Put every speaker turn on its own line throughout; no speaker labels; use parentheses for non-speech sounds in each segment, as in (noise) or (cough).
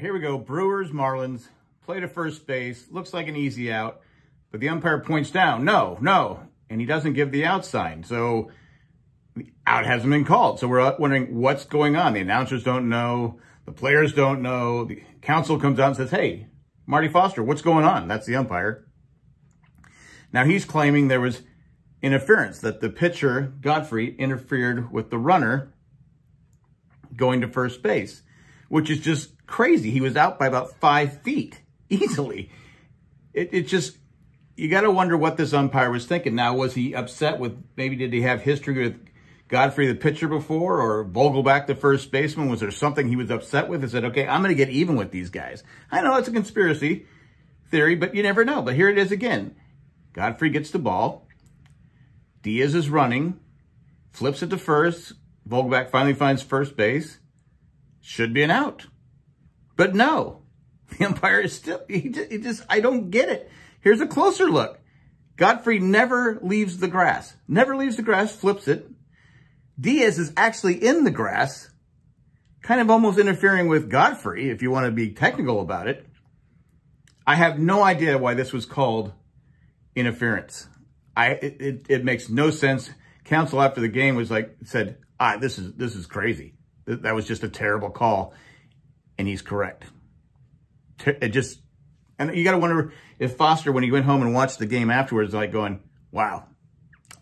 Here we go. Brewers, Marlins, play to first base. Looks like an easy out, but the umpire points down. No, no. And he doesn't give the out sign. So the out hasn't been called. So we're wondering what's going on. The announcers don't know. The players don't know. The Counsell comes out and says, hey, Marty Foster, what's going on? That's the umpire. Now he's claiming there was interference, that the pitcher, Godfrey, interfered with the runner going to first base, which is just crazy. He was out by about five feet (laughs) easily. It, it just, you got to wonder what this umpire was thinking. Now, was he upset with, maybe did he have history with Godfrey, the pitcher before, or Vogelbach, the first baseman? Was there something he was upset with and said, okay, I'm going to get even with these guys? I know it's a conspiracy theory, but you never know. But here it is again. Godfrey gets the ball. Diaz is running, flips it to first. Vogelbach finally finds first base. Should be an out. But no, (laughs) the umpire is still, he just, he just, I don't get it. Here's a closer look. Godfrey never leaves the grass. Never leaves the grass, flips it. Diaz is actually in the grass, kind of almost interfering with Godfrey, if you want to be technical about it. I have no idea why this was called interference. I it, it, it makes no sense. Counsell after the game was like said, "Ah, this is this is crazy. That was just a terrible call." And he's correct. It just, and you got to wonder if Foster, when he went home and watched the game afterwards, like going, wow,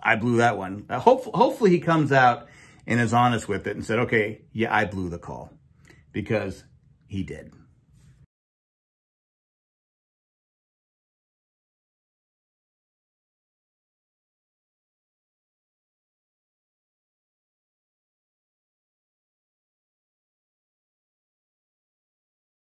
I blew that one. Uh, hopefully, hopefully he comes out and is honest with it and said, okay, yeah, I blew the call because he did.